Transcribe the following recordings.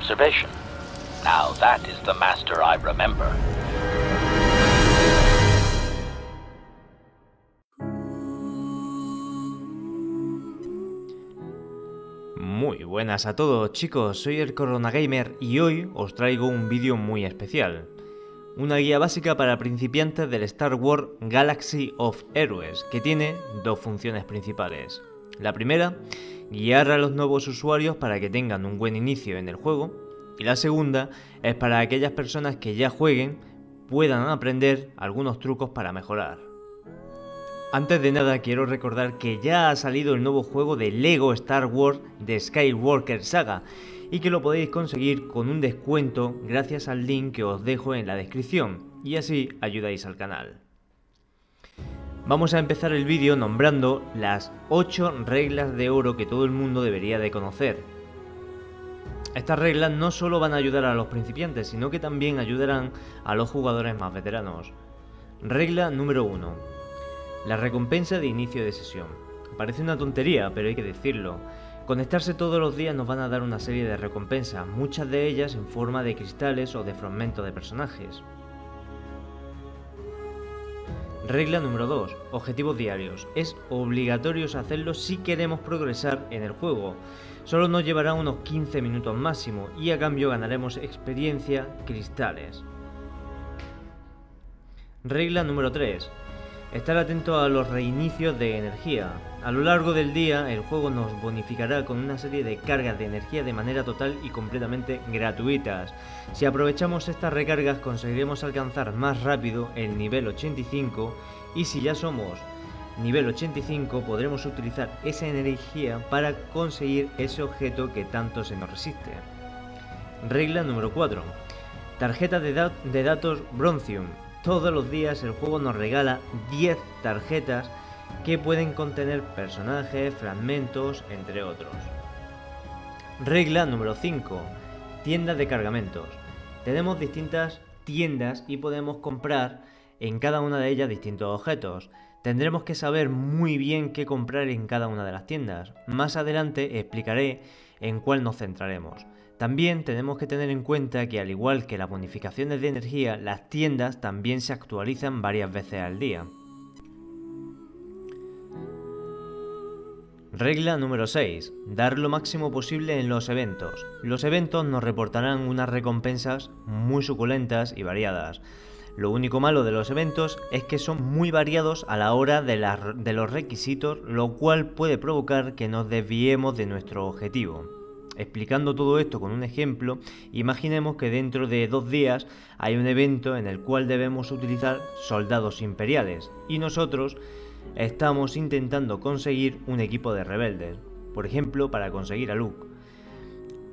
observation. Now that is the master I remember. Muy buenas a todos chicos, soy el Corona Gamer y hoy os traigo un vídeo muy especial. Una guía básica para principiantes del Star Wars Galaxy of Heroes, que tiene dos funciones principales. La primera, guiar a los nuevos usuarios para que tengan un buen inicio en el juego. Y la segunda es para aquellas personas que ya jueguen puedan aprender algunos trucos para mejorar. Antes de nada quiero recordar que ya ha salido el nuevo juego de Lego Star Wars de Skywalker Saga y que lo podéis conseguir con un descuento gracias al link que os dejo en la descripción y así ayudáis al canal. Vamos a empezar el vídeo nombrando las 8 reglas de oro que todo el mundo debería de conocer. Estas reglas no solo van a ayudar a los principiantes, sino que también ayudarán a los jugadores más veteranos. Regla número 1 la recompensa de inicio de sesión. Parece una tontería, pero hay que decirlo. Conectarse todos los días nos van a dar una serie de recompensas, muchas de ellas en forma de cristales o de fragmentos de personajes. Regla número 2. Objetivos diarios. Es obligatorio hacerlos si queremos progresar en el juego. Solo nos llevará unos 15 minutos máximo y a cambio ganaremos experiencia cristales. Regla número 3. Estar atento a los reinicios de energía. A lo largo del día el juego nos bonificará con una serie de cargas de energía de manera total y completamente gratuitas. Si aprovechamos estas recargas conseguiremos alcanzar más rápido el nivel 85 y si ya somos nivel 85 podremos utilizar esa energía para conseguir ese objeto que tanto se nos resiste. Regla número 4. Tarjeta de, datos Broncium. Todos los días el juego nos regala 10 tarjetas que pueden contener personajes, fragmentos, entre otros. Regla número 5. Tiendas de cargamentos. Tenemos distintas tiendas y podemos comprar en cada una de ellas distintos objetos. Tendremos que saber muy bien qué comprar en cada una de las tiendas. Más adelante explicaré en cuál nos centraremos. También tenemos que tener en cuenta que al igual que las bonificaciones de energía, las tiendas también se actualizan varias veces al día. Regla número 6. Dar lo máximo posible en los eventos. Los eventos nos reportarán unas recompensas muy suculentas y variadas. Lo único malo de los eventos es que son muy variados a la hora de, de los requisitos, lo cual puede provocar que nos desviemos de nuestro objetivo. Explicando todo esto con un ejemplo, imaginemos que dentro de dos días hay un evento en el cual debemos utilizar soldados imperiales y nosotros estamos intentando conseguir un equipo de rebeldes, por ejemplo para conseguir a Luke.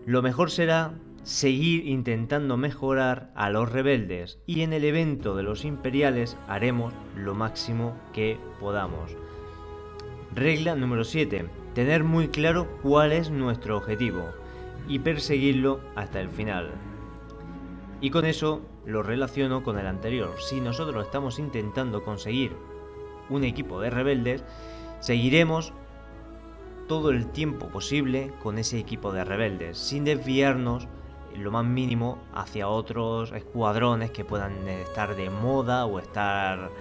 Lo mejor será seguir intentando mejorar a los rebeldes y en el evento de los imperiales haremos lo máximo que podamos. Regla número 7 tener muy claro cuál es nuestro objetivo y perseguirlo hasta el final. Y con eso lo relaciono con el anterior. Si nosotros estamos intentando conseguir un equipo de rebeldes, seguiremos todo el tiempo posible con ese equipo de rebeldes, sin desviarnos lo más mínimo hacia otros escuadrones que puedan estar de moda o estar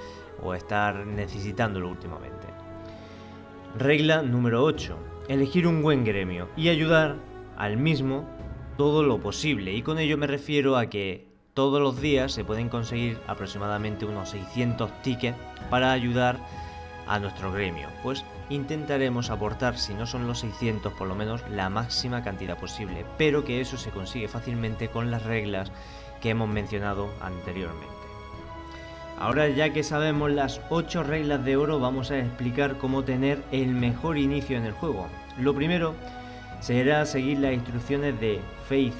o estar necesitándolo últimamente. Regla número 8. Elegir un buen gremio y ayudar al mismo todo lo posible. Y con ello me refiero a que todos los días se pueden conseguir aproximadamente unos 600 tickets para ayudar a nuestro gremio. Pues intentaremos aportar, si no son los 600, por lo menos la máxima cantidad posible. Pero que eso se consigue fácilmente con las reglas que hemos mencionado anteriormente. Ahora ya que sabemos las 8 reglas de oro vamos a explicar cómo tener el mejor inicio en el juego. Lo primero será seguir las instrucciones de Faith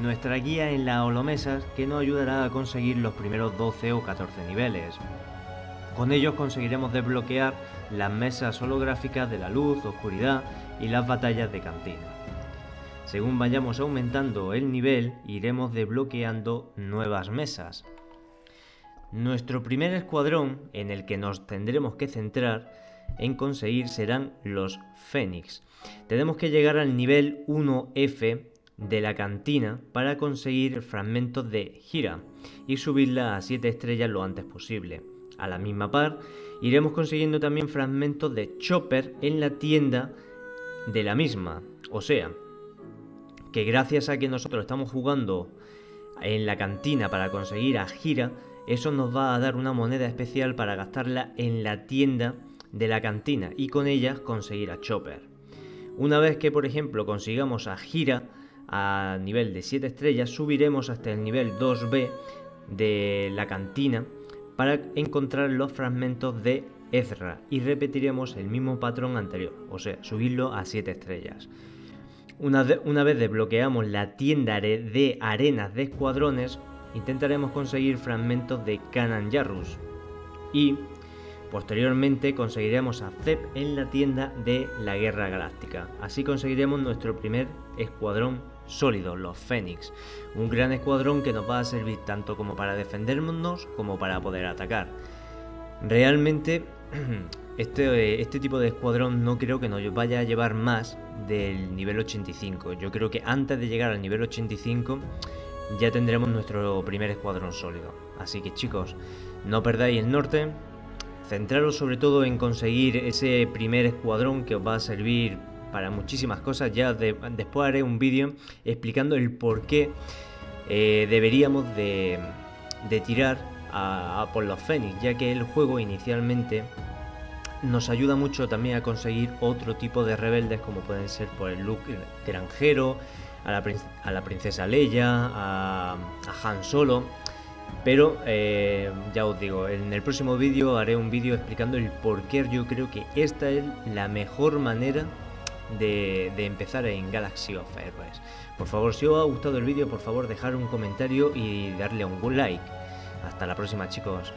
nuestra guía en las holomesas que nos ayudará a conseguir los primeros 12 o 14 niveles. Con ellos conseguiremos desbloquear las mesas holográficas de la luz, oscuridad y las batallas de cantina. Según vayamos aumentando el nivel, iremos desbloqueando nuevas mesas. Nuestro primer escuadrón en el que nos tendremos que centrar en conseguir serán los Fénix. Tenemos que llegar al nivel 1F de la cantina para conseguir fragmentos de gira y subirla a 7 estrellas lo antes posible. A la misma par, iremos consiguiendo también fragmentos de Chopper en la tienda de la misma. O sea, que gracias a que nosotros estamos jugando en la cantina para conseguir a gira, eso nos va a dar una moneda especial para gastarla en la tienda de la cantina y con ella conseguir a Chopper. Una vez que por ejemplo consigamos a gira a nivel de 7 estrellas, subiremos hasta el nivel 2B de la cantina para encontrar los fragmentos de Ezra y repetiremos el mismo patrón anterior, o sea, subirlo a 7 estrellas. Una, vez desbloqueamos la tienda de arenas de escuadrones, intentaremos conseguir fragmentos de Kanan Yarrus y posteriormente conseguiremos a Zep en la tienda de la Guerra Galáctica. Así conseguiremos nuestro primer escuadrón sólido, los Fénix. Un gran escuadrón que nos va a servir tanto como para defendernos como para poder atacar. Realmente este, este tipo de escuadrón no creo que nos vaya a llevar más del nivel 85. Yo creo que antes de llegar al nivel 85 ya tendremos nuestro primer escuadrón sólido. Así que chicos, no perdáis el norte. Centraros sobre todo en conseguir ese primer escuadrón que os va a servir para muchísimas cosas. Ya después haré un vídeo explicando el por qué eh, deberíamos de, tirar a, por los Fénix, ya que el juego inicialmente nos ayuda mucho también a conseguir otro tipo de rebeldes como pueden ser por el look granjero, a la, princesa Leia, a, Han Solo. Pero eh, ya os digo, en el próximo vídeo haré un vídeo explicando el por qué yo creo que esta es la mejor manera de, empezar en Galaxy of Heroes. Por favor, si os ha gustado el vídeo, por favor dejar un comentario y darle un good like. Hasta la próxima chicos.